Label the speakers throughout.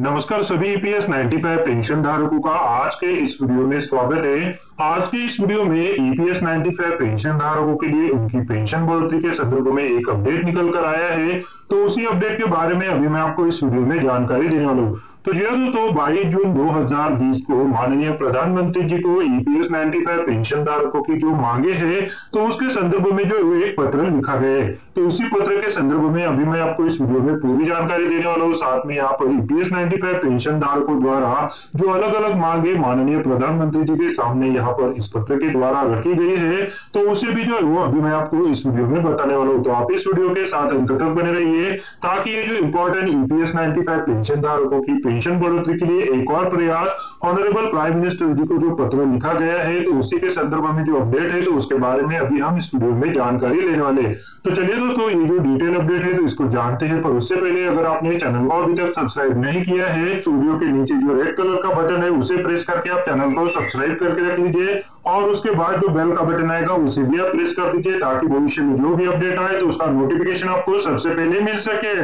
Speaker 1: नमस्कार सभी EPS 95 pension धारकों का आज के इस वीडियो में स्वागत है। आज के इस वीडियो में ईपीएस 95 पेंशन धारकों के लिए उनकी पेंशन बढ़ोतरी के संदर्भ में एक अपडेट निकल कर आया है। तो उसी अपडेट के बारे में अभी मैं आपको इस वीडियो में जानकारी देने वाला हूँ। तो जी हाँ दोस्तों बाईस जून 2020 को माननीय प्रधानमंत्री जी को ईपीएस 95 पेंशन धारकों की जो मांगे हैं तो उसके संदर्भ में जो एक पत्र लिखा गया है तो उसी पत्र के संदर्भ में अभी मैं आपको इस वीडियो में पूरी जानकारी देने वाला हूँ। साथ में यहाँ पर ईपीएस 95 पेंशन धारकों द्वारा जो अलग अलग मांगे माननीय प्रधानमंत्री जी के सामने यहाँ पर इस पत्र के द्वारा रखी गई है तो उसे भी जो है वो अभी मैं आपको इस वीडियो में बताने वाला हूँ। तो आप इस वीडियो के साथ अंत तक बने रहिए, ताकि ये जो इंपॉर्टेंट ईपीएस 95 पेंशन धारकों की पेंशन बढ़ोतरी के लिए एक और प्रयास ऑनरेबल प्राइम मिनिस्टर जी को जो पत्र लिखा गया है तो उसी के संदर्भ में जो अपडेट है तो उसके बारे में अभी हम इस वीडियो में जानकारी लेने वाले तो चलिए दोस्तों, ये जो डिटेल अपडेट है तो इसको जानते हैं। पर उससे पहले अगर आपने चैनल को अभी तक सब्सक्राइब नहीं किया है तो वीडियो के नीचे जो रेड कलर का बटन है, उसे प्रेस करके आप चैनल को सब्सक्राइब करके रख लीजिए। और उसके बाद जो बेल का बटन आएगा, उसे भी आप प्रेस कर दीजिए, ताकि भविष्य में जो भी अपडेट आए तो उसका नोटिफिकेशन आपको सबसे पहले मिल सके।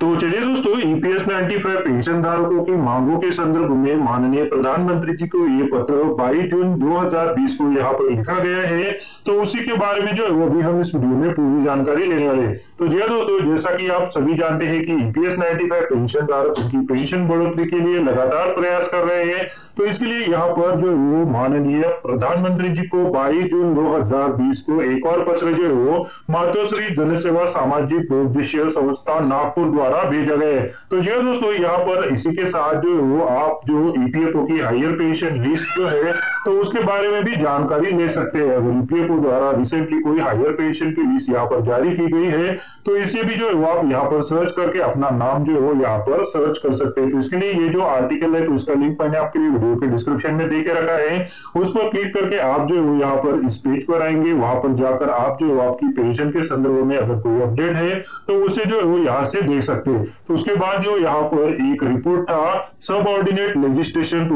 Speaker 1: तो चलिए दोस्तों ईपीएस 95 पेंशन धारकों की मांगों के संदर्भ में माननीय प्रधानमंत्री जी को ये पत्र 22 जून 2020 को यहाँ पर लिखा गया है। तो उसी के बारे में जो है वो भी हम इस वीडियो में पूरी जानकारी लेने वाले हैं। तो जी हाँ दोस्तों, जैसा कि आप सभी जानते हैं कि ईपीएस 95 पेंशन धारकों की पेंशन बढ़ोतरी के लिए लगातार प्रयास कर रहे हैं। तो इसके लिए यहाँ पर जो वो माननीय प्रधानमंत्री जी को बाईस जून दो हज़ार बीस को एक और पत्र जो है वो मातोश्री जनसेवा सामाजिक उद्देश्य संस्था, नागपुर द्वारा द्वारा भेजा गया है। तो जी हाँ दोस्तों, यहाँ पर इसी के साथ जो आप जो ईपीएफओ की हायर पेंशन लिस्ट जो है तो उसके बारे में भी जानकारी ले सकते हैं। अगर ईपीएफओ द्वारा रिसेंटली कोई हायर पेंशन की लिस्ट यहाँ पर जारी की गई है तो इसे भी जो है आप यहाँ पर सर्च करके अपना नाम जो है वो यहाँ पर सर्च कर सकते हैं। तो इसके लिए ये जो आर्टिकल है तो उसका लिंक मैंने आपके लिए वीडियो के डिस्क्रिप्शन में दे के रखा है। उस पर क्लिक करके आप जो है यहाँ पर इस पेज पर आएँगे। वहाँ पर जाकर आप जो आपकी पेंशन के संदर्भ में अगर कोई अपडेट है तो उसे जो है वो यहाँ से देख सकते हैं। तो उसके बाद जो यहाँ पर एक रिपोर्ट था subordinate legislation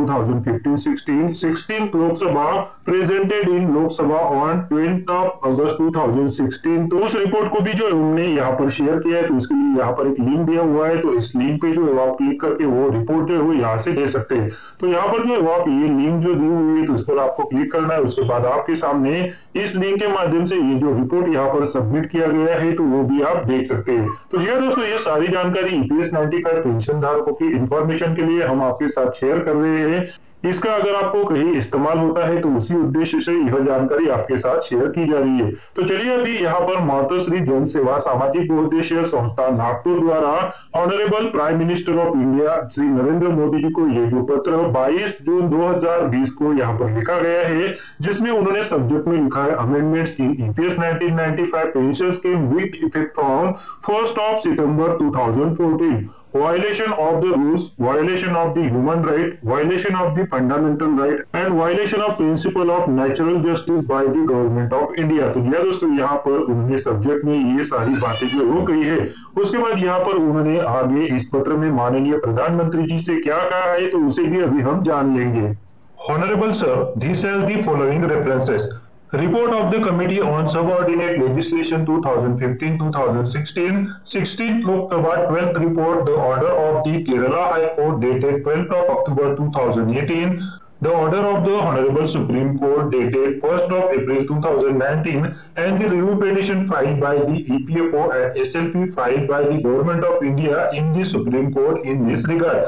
Speaker 1: 2015-16 16 Lok Sabha presented in Lok Sabha on twentieth of August 2016 तो उस रिपोर्ट को भी जो है उन्होंने यहाँ पर शेयर किया है तो इसके लिए यहाँ पर एक लिंक दिया हुआ है तो इस लिंक पे जो है आप क्लिक करके वो रिपोर्ट जो है वो यहाँ से दे सकते हैं। तो यहाँ पर जो है आप ये लिंक जो दी हुई है तो इस पर आपको क्लिक करना है, उसके बाद आपके सामने इस लिंक के माध्यम से ये जो रिपोर्ट यहाँ पर सबमिट किया गया है तो वो भी आप देख सकते हैं। तो ये दोस्तों, ये सारी जानकारी ईपीएस 95 पेंशन धारकों की इंफॉर्मेशन के लिए हम आपके साथ शेयर कर रहे हैं। इसका अगर आपको कहीं इस्तेमाल होता है तो उसी उद्देश्य से यह जानकारी आपके साथ शेयर की जा रही है। तो चलिए अभी यहाँ पर मातोश्री जन सेवा सामाजिक उद्देश्य संस्था नागपुर द्वारा honourable prime minister of India Shri Narendra Modi ji को ये जो पत्र 22 जून 2020 को यहाँ पर लिखा गया है, जिसमें उन्होंने सब्जेक्ट में लिखा है amendments in EPS 1995 pension scheme with effect from first of September 2014 violation of the rules, violation of the human right, violation of the fundamental right and violation of principle of natural justice by the government of India. तो यह दोस्तों यहाँ पर उन्होंने subject में ये सारी बातें जो हो गई है उसके बाद यहाँ पर उन्होंने आगे इस पत्र में माननीय प्रधानमंत्री जी से क्या कहा है तो उसे भी अभी हम जान लेंगे Honorable sir, these are the following references. Report of the Committee on Subordinate Legislation 2015-2016, 16th Lok Sabha 12th report, the order of the Kerala High Court dated 12th of October 2018, the order of the Honorable Supreme Court dated 1st of April 2019 and the review petition filed by the EPFO and SLP filed by the Government of India in the Supreme Court in this regard.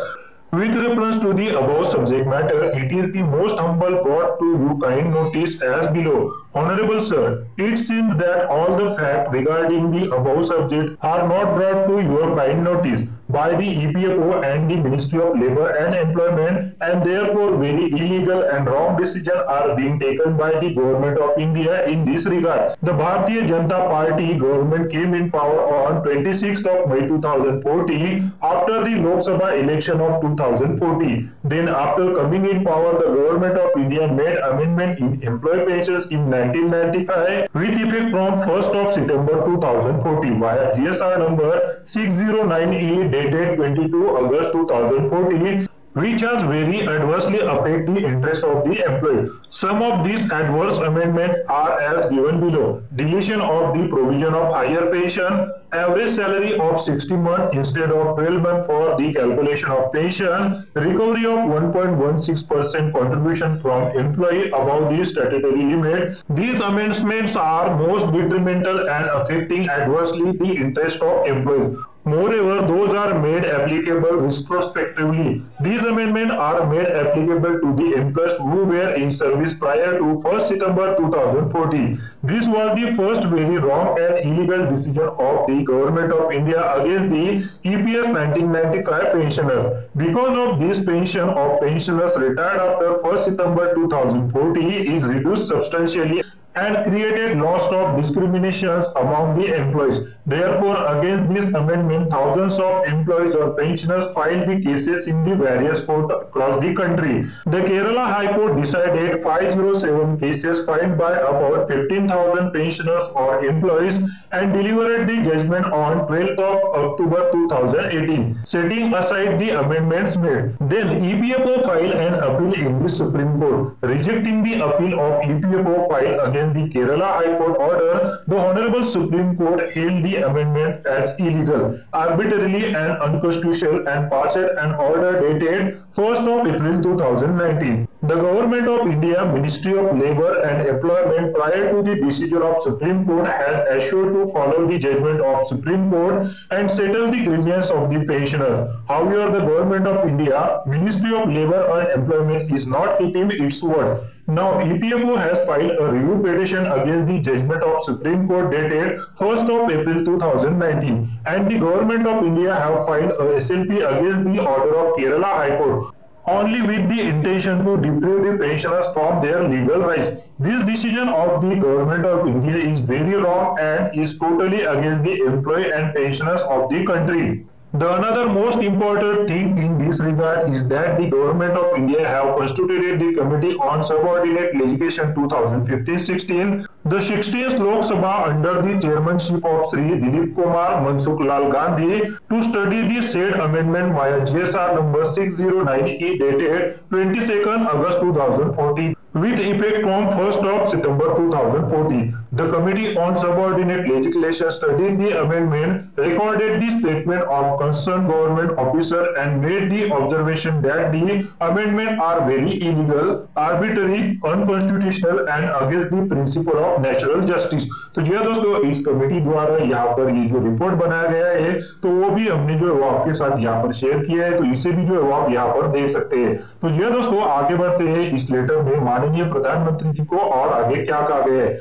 Speaker 1: With reference to the above subject matter, it is the most humble brought to you kind notice as below. Honorable Sir, it seems that all the facts regarding the above subject are not brought to your kind notice by the EPFO and the Ministry of Labour and Employment and therefore very illegal and wrong decisions are being taken by the government of India in this regard. The Bharatiya Janata Party government came in power on 26th of May 2014 after the Lok Sabha election of 2014. Then after coming in power, the government of India made amendment in employee pensions in 1995 with effect from 1st of September 2014 via GSR number 609E dated 22 August 2014 which has very adversely affect the interest of the employees. Some of these adverse amendments are as given below. Deletion of the provision of higher pension, average salary of 60 months instead of 12 months for the calculation of pension, recovery of 1.16% contribution from employee above the statutory limit. These amendments are most detrimental and affecting adversely the interest of employees. Moreover, those are made applicable retrospectively. These amendments are made applicable to the employees who were in service prior to 1st September 2014. This was the first very wrong and illegal decision of the Government of India against the EPS 1995 pensioners. Because of this pension of pensioners retired after 1st September 2014 is reduced substantially and created lots of discriminations among the employees. Therefore, against this amendment, thousands of employees or pensioners filed the cases in the various courts across the country. The Kerala High Court decided 507 cases filed by about 15,000 pensioners or employees and delivered the judgment on 12th of October 2018, setting aside the amendments made. Then EPFO filed an appeal in the Supreme Court, rejecting the appeal of EPFO filed against the Kerala High Court order, the Honorable Supreme Court hailed the amendment as illegal, arbitrarily and unconstitutional and passed an order dated 1st of April 2019. The Government of India Ministry of Labour and Employment prior to the decision of Supreme Court has assured to follow the judgment of Supreme Court and settle the grievance of the pensioners. However, the Government of India Ministry of Labour and Employment is not keeping its word. Now, EPFO has filed a review petition against the judgment of Supreme Court dated 1st of April 2019 and the Government of India have filed a SLP against the order of Kerala High Court only with the intention to deprive the pensioners from their legal rights. This decision of the government of India is very wrong and is totally against the employee and pensioners of the country. The another most important thing in this regard is that the government of India have constituted the Committee on Subordinate Legislation 2015-16. The 16th Lok Sabha under the chairmanship of Sri Dilip Kumar Mansukh Lal Gandhi to study the said amendment via GSR number 609E dated 22nd August 2014 with effect from 1st of September 2014. The Committee on Subordinate Legislation studied the amendment, recorded the statement of concerned government officer and made the observation that the amendment are very illegal, arbitrary, unconstitutional and against the principle of natural justice. तो जी दोस्तों इस committee द्वारा यहाँ पर ये जो report बनाया गया है तो वो भी हमने जो है वो आपके साथ यहाँ पर शेयर किया है तो इसे भी जो है वो आप यहाँ पर देख सकते हैं तो जी दोस्तों आगे बढ़ते हैं इस लेटर में माननीय प्रधानमंत्री जी को और आगे क्या कहा गया है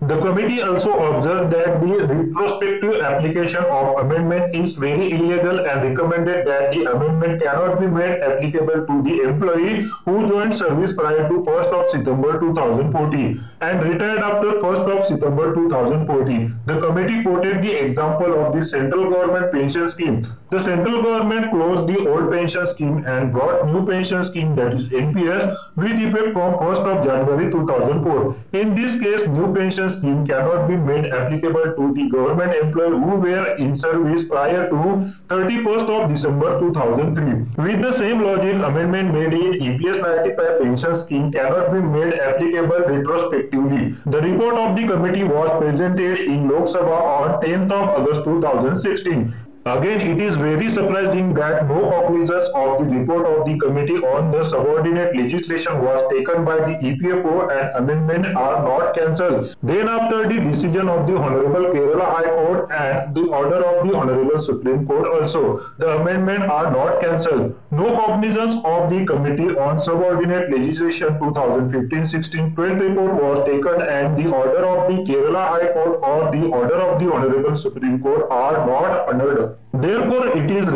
Speaker 1: The committee also observed that the retrospective application of amendment is very illegal and recommended that the amendment cannot be made applicable to the employee who joined service prior to 1st of September 2014 and retired after 1st of September 2014. The committee quoted the example of the central government pension scheme. The central government closed the old pension scheme and brought new pension scheme that is NPS with effect from 1st of January 2004. In this case, new pension scheme cannot be made applicable to the government employee who were in service prior to 31st of December 2003. With the same logic, amendment made in EPS 95 pension scheme cannot be made applicable retrospectively. The report of the committee was presented in Lok Sabha on 10th of August 2016. Again, it is very surprising that no cognizance of the report of the Committee on the Subordinate Legislation was taken by the EPFO and amendment are not cancelled. Then after the decision of the Honorable Kerala High Court and the order of the Honorable Supreme Court also, the amendment are not cancelled. No cognizance of the Committee on Subordinate Legislation 2015-16 12 report was taken and the order of the Kerala High Court or the order of the Honorable Supreme Court are not honored. Therefore, it is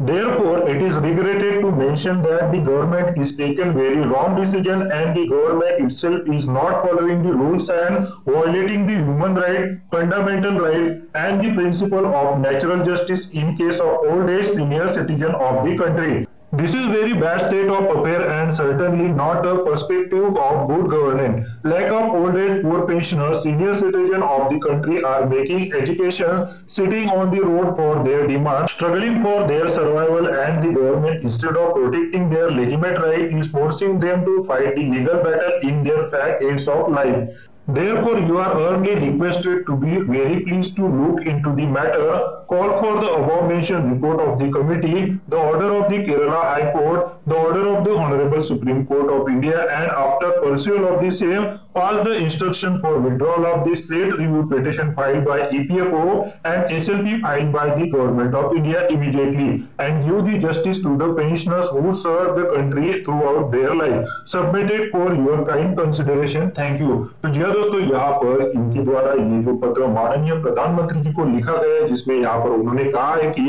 Speaker 1: Therefore, it is regretted to mention that the government is taken very wrong decision and the government itself is not following the rules and violating the human right, fundamental right and the principle of natural justice in case of old age senior citizen of the country. This is very bad state of affair and certainly not a perspective of good governance. Lack of old age, poor pensioners, senior citizens of the country are making education, sitting on the road for their demand, struggling for their survival and the government instead of protecting their legitimate right is forcing them to fight the legal battle in their fact ends of life. Therefore, you are earnestly requested to be very pleased to look into the matter, call for the above mentioned report of the committee, the order of the Kerala High Court, the order of the Honorable Supreme Court of India, and after pursuit of the same, pass the instruction for withdrawal of the state review petition filed by EPFO and SLP filed by the Government of India immediately, and give the justice to the pensioners who serve the country throughout their life. Submitted for your kind consideration. Thank you. तो जी दोस्तों यहाँ पर इनके द्वारा ये जो पत्र माननीय प्रधानमंत्री जी को लिखा गया है जिसमें यहाँ पर उन्होंने कहा है कि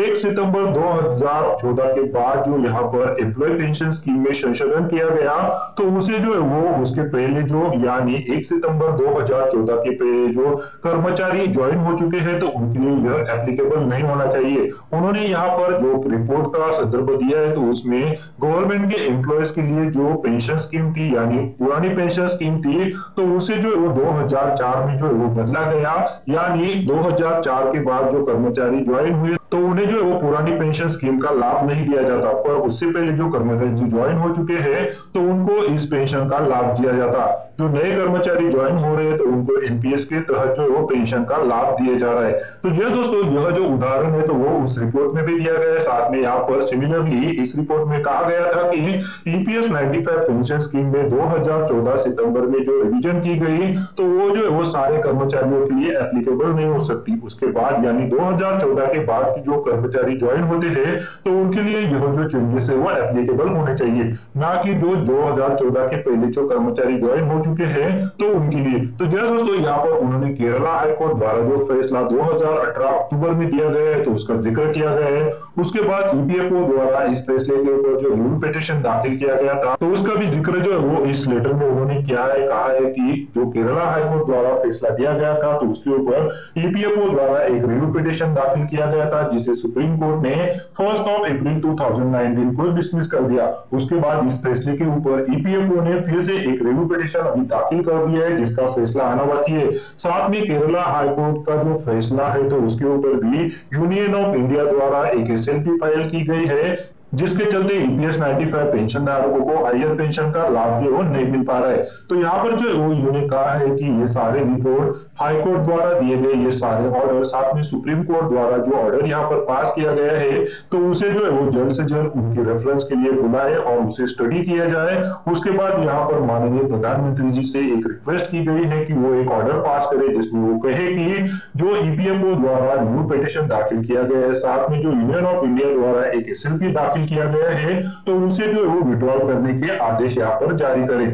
Speaker 1: 1 सितंबर 2014 के बाद जो यहाँ पर एम्प्लॉय पेंशन स्कीम में संशोधन किया गया तो उसे जो है वो उसके पहले जो, यानी 1 सितंबर 2014 के पहले जो कर्मचारी ज्वाइन हो चुके हैं तो उनके लिए यह एप्लीकेबल नहीं होना चाहिए। उन्होंने यहाँ पर जो रिपोर्ट का संदर्भ दिया है तो उसमें गवर्नमेंट के एम्प्लॉयज़ के लिए जो पेंशन स्कीम थी, यानी पुरानी पेंशन स्कीम थी तो उसे जो है वो 2004 में जो है वो बदला गया। यानी 2004 के बाद जो कर्मचारी ज्वाइन हुए तो उन्हें जो है वो पुरानी पेंशन स्कीम का लाभ नहीं दिया जाता, पर उससे पहले जो कर्मचारी ज्वाइन हो चुके हैं तो उनको इस पेंशन का लाभ दिया जाता। जो नए कर्मचारी ज्वाइन हो रहे हैं तो उनको एनपीएस के तहत जो है वो पेंशन का लाभ दिया जा रहा है। तो यह दोस्तों, यह जो उदाहरण है तो वो उस रिपोर्ट में भी दिया गया है। साथ में यहाँ पर सिमिलरली इस रिपोर्ट में कहा गया था कि ईपीएस 95 पेंशन स्कीम में 2014 सितंबर में जो रिविजन की गई तो वो जो है वो सारे कर्मचारियों के लिए एप्लीकेबल नहीं हो सकती। उसके बाद, यानी 2014 के बाद जो कर्मचारी ज्वाइन होते हैं तो उनके लिए यह जो चेंजेस है, वो एप्लीकेबल होने चाहिए। ना कि जो 2014 के पहले जो कर्मचारी ज्वाइन हो चुके हैं तो उनके लिए। तो जय दोस्तों, यहाँ पर उन्होंने केरला हाईकोर्ट द्वारा जो फैसला 2018 अक्टूबर में दिया गया है तो उसका ज़िक्र किया गया है। उसके बाद ईपीएफओ द्वारा इस फैसले के ऊपर जो रिव्यू पिटिशन दाखिल किया गया था तो उसका भी ज़िक्र जो है, वो इस लेटर में उन्होंने किया है, कहा है कि जो केरला हाईकोर्ट द्वारा फैसला दिया गया था तो उसके ऊपर ईपीएफओ द्वारा एक रिव्यू पिटिशन दाखिल किया गया था जिसे सुप्रीम कोर्ट ने फ़र्स्ट ऑफ़ अप्रैल 2019 को डिसमिस कर दिया। उसके बाद इस फैसले के ऊपर ईपीएफओ ने फिर से एक रिव्यू पिटिशन अभी दाखिल कर दिया है, जिसका फैसला आना बाकी है। साथ में केरला हाईकोर्ट का जो फैसला है तो उसके ऊपर भी यूनियन ऑफ़ इंडिया द्वारा एक एस फ़ाइल की गई है, जिसके चलते ईपीएस 95 पेंशन धारकों को हायर पेंशन का लाभ जो नहीं मिल पा रहा है। तो यहाँ पर जो वो ने कहा है कि ये सारे रिपोर्ट हाई कोर्ट द्वारा दिए गए ये सारे ऑर्डर साथ में सुप्रीम कोर्ट द्वारा जो ऑर्डर यहाँ पर पास किया गया है तो उसे जो है वो जल्द से जल्द उनकी रेफरेंस के लिए बुलाए और उसे स्टडी किया जाए। उसके बाद यहाँ पर माननीय प्रधानमंत्री जी से एक रिक्वेस्ट की गई है कि वो एक ऑर्डर पास करे, जिसमें वो कहे कि जो ईपीएमओ द्वारा न्यू पिटिशन दाखिल किया गया है, साथ में जो यूनियन ऑफ़ इंडिया द्वारा एक एस दाखिल किया गया है तो उसे जो है वो विड्रॉल करने के आदेश यहाँ पर जारी करें।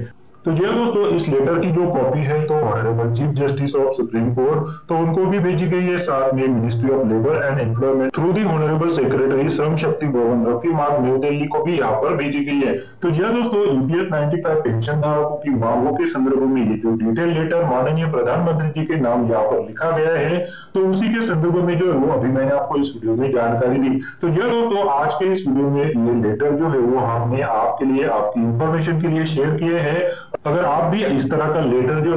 Speaker 1: तो जी दोस्तों इस लेटर की जो कॉपी है तो honourable chief justice of supreme court तो उनको भी भेजी गई है साथ में ministry of labour and employment through the honourable secretary Shram Shakti Bhavan Rafi मार्ग न्यू दिल्ली को भी यहाँ पर भेजी गई है। तो यह दोस्तों यूपीएस नाइन्टी फाइव पेंशन धारकों की मांगों के संदर्भ में ये जो डिटेल लेटर माननीय प्रधानमंत्री जी के नाम यहाँ पर लिखा गया है तो उसी के संदर्भ में जो है वो अभी मैंने आपको इस वीडियो में जानकारी दी। तो यह दोस्तों, आज के इस वीडियो में ये लेटर जो है वो हमने आपके लिए, आपकी इंफॉर्मेशन के लिए शेयर किए हैं अगर आप भी इस तरह का लेटर जो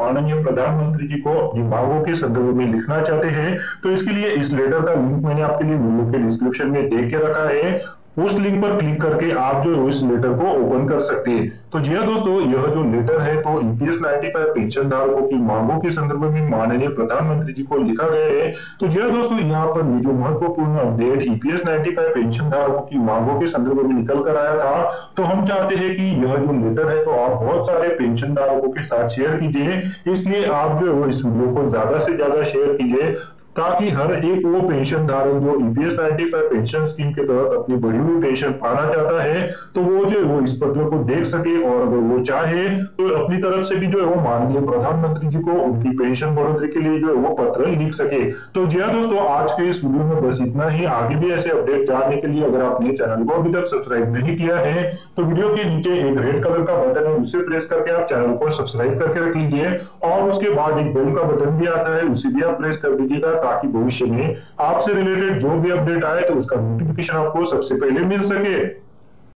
Speaker 1: माननीय प्रधानमंत्री जी को अपनी मांगों के संदर्भ में लिखना चाहते हैं तो इसके लिए इस लेटर का लिंक मैंने आपके लिए वीडियो के डिस्क्रिप्शन में देख के रखा है। उस लिंक पर क्लिक करके आप जो इस लेटर को ओपन कर सकते हैं। तो जी हाँ दोस्तों, यह जो लेटर है तो ईपीएस नाइन्टी फाइव पेंशन धारकों की मांगों के संदर्भ में माननीय प्रधानमंत्री जी को लिखा गया है। तो जी हाँ दोस्तों, यहाँ पर जो महत्वपूर्ण update EPS ninety five pension धारकों की मांगों के संदर्भ में निकल कर आया था तो हम चाहते हैं कि यह जो लेटर है तो आप बहुत सारे पेंशन धारकों के साथ शेयर कीजिए। इसलिए आप जो इस वीडियो को ज़्यादा से ज़्यादा शेयर कीजिए। ताकि हर एक वो पेंशन धारक जो EPS ninety five pension scheme के तहत अपनी बढ़ी हुई पेंशन पाना चाहता है तो वो जो वो इस पत्र को देख सके और अगर वो चाहे तो अपनी तरफ़ से भी जो है वो माननीय प्रधानमंत्री जी को उनकी पेंशन बढ़ोतरी के लिए जो है वो पत्र लिख सके। तो जी हाँ दोस्तों, आज के इस वीडियो में बस इतना ही। आगे भी ऐसे अपडेट जानने के लिए अगर आपने चैनल को अभी तक सब्सक्राइब नहीं किया है तो वीडियो के नीचे एक रेड कलर का बटन है, उसे प्रेस करके आप चैनल को सब्सक्राइब करके रख लीजिए और उसके बाद एक बेल का बटन भी आता है, उसे भी आप प्रेस कर दीजिएगा ताकि भविष्य में आपसे रिलेटेड जो भी अपडेट आए तो उसका नोटिफिकेशन आपको सबसे पहले मिल सके।